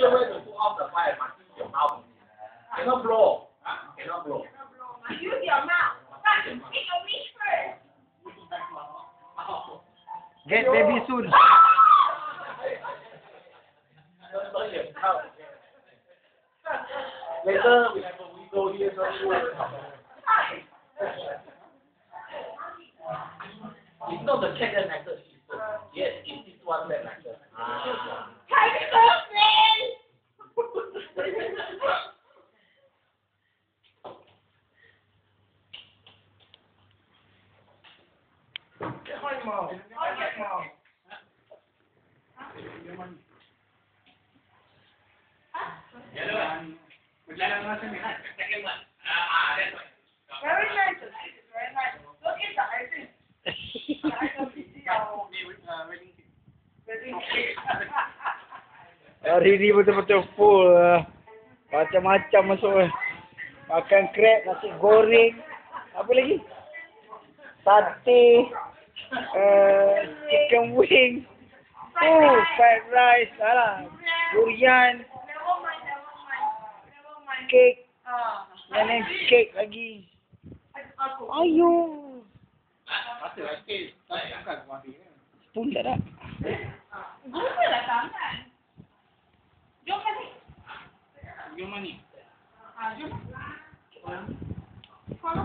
better way to put off the fire must use your mouth. Cannot blow. Cannot blow. Use your mouth. But take a wish first. Get baby soon. Later we have a window here, so It's not the cat that matters, it's the, yes, it's this one that matters. Ah. Hari ni betul-betul full lah. Macam-macam masuk lah. Makan crab, nasi goreng. Apa lagi? Sate. Uh, chicken wing. Oh, fried rice. Alah. Durian. Cake. Dan lain cake lagi. Ayo. Lagi, tak ada. Guna lah tangan. Jom kali. Yung money. Ah, jom. Kalau